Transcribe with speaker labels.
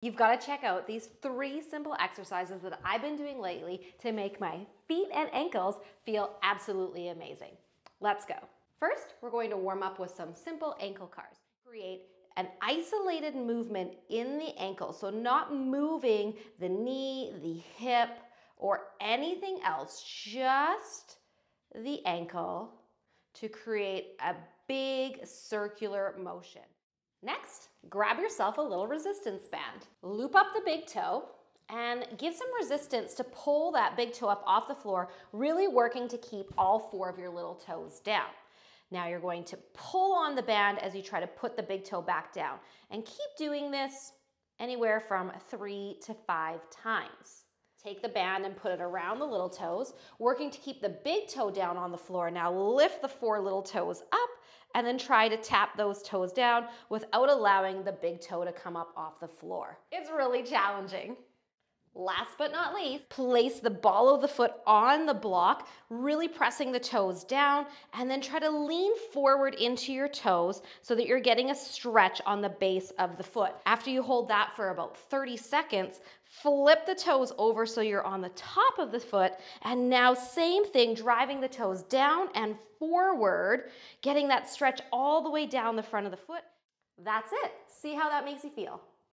Speaker 1: You've got to check out these three simple exercises that I've been doing lately to make my feet and ankles feel absolutely amazing. Let's go. First, we're going to warm up with some simple ankle CARs. Create an isolated movement in the ankle, so not moving the knee, the hip, or anything else, just the ankle to create a big circular motion. Next, grab yourself a little resistance band. Loop up the big toe and give some resistance to pull that big toe up off the floor, really working to keep all four of your little toes down. Now you're going to pull on the band as you try to put the big toe back down and keep doing this anywhere from three to five times. Take the band and put it around the little toes, working to keep the big toe down on the floor. Now lift the four little toes up and then try to tap those toes down without allowing the big toe to come up off the floor. It's really challenging. Last but not least, place the ball of the foot on the block, really pressing the toes down, and then try to lean forward into your toes so that you're getting a stretch on the base of the foot. After you hold that for about 30 seconds, flip the toes over so you're on the top of the foot, and now same thing, driving the toes down and forward, getting that stretch all the way down the front of the foot. That's it. See how that makes you feel.